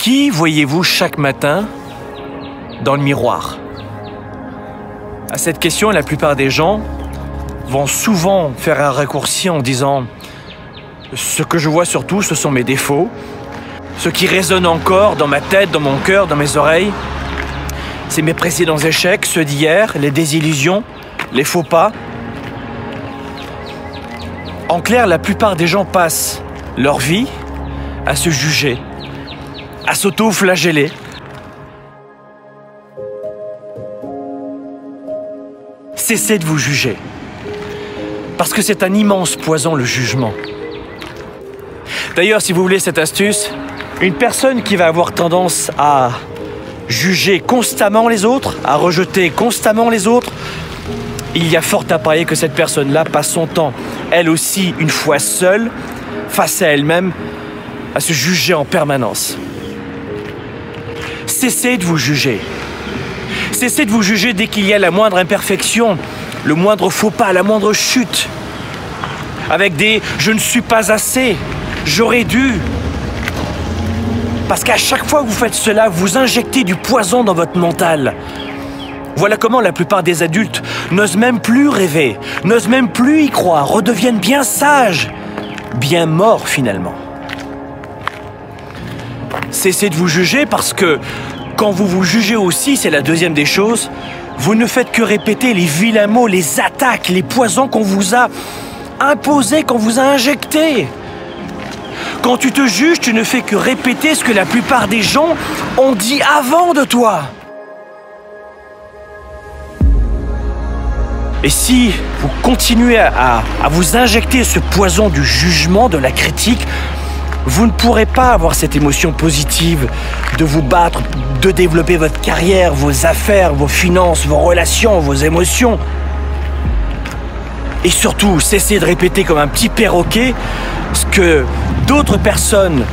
Qui voyez-vous chaque matin dans le miroir? À cette question, la plupart des gens vont souvent faire un raccourci en disant Ce que je vois surtout, ce sont mes défauts. Ce qui résonne encore dans ma tête, dans mon cœur, dans mes oreilles, c'est mes précédents échecs, ceux d'hier, les désillusions, les faux pas. En clair, la plupart des gens passent leur vie à se juger, à s'auto-flageller. Cessez de vous juger. Parce que c'est un immense poison, le jugement. D'ailleurs, si vous voulez cette astuce, une personne qui va avoir tendance à juger constamment les autres, à rejeter constamment les autres, il y a fort à parier que cette personne-là passe son temps, elle aussi, une fois seule, face à elle-même, à se juger en permanence. Cessez de vous juger. Cessez de vous juger dès qu'il y a la moindre imperfection, le moindre faux pas, la moindre chute. Avec des je ne suis pas assez, j'aurais dû. Parce qu'à chaque fois que vous faites cela, vous injectez du poison dans votre mental. Voilà comment la plupart des adultes n'osent même plus rêver, n'osent même plus y croire, redeviennent bien sages, bien morts finalement. Cessez de vous juger parce que quand vous vous jugez aussi, c'est la deuxième des choses, vous ne faites que répéter les vilains mots, les attaques, les poisons qu'on vous a imposés, qu'on vous a injectés. Quand tu te juges, tu ne fais que répéter ce que la plupart des gens ont dit avant de toi. Et si vous continuez à, vous injecter ce poison du jugement, de la critique, vous ne pourrez pas avoir cette émotion positive de vous battre, de développer votre carrière, vos affaires, vos finances, vos relations, vos émotions. Et surtout, cessez de répéter comme un petit perroquet ce que d'autres personnes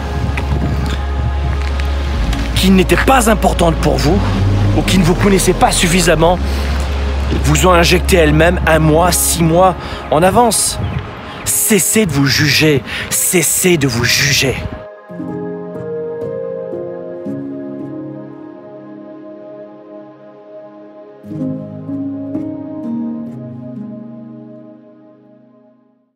qui n'étaient pas importantes pour vous ou qui ne vous connaissaient pas suffisamment vous ont injecté elles-mêmes un mois, six mois en avance. Cessez de vous juger, cessez de vous juger.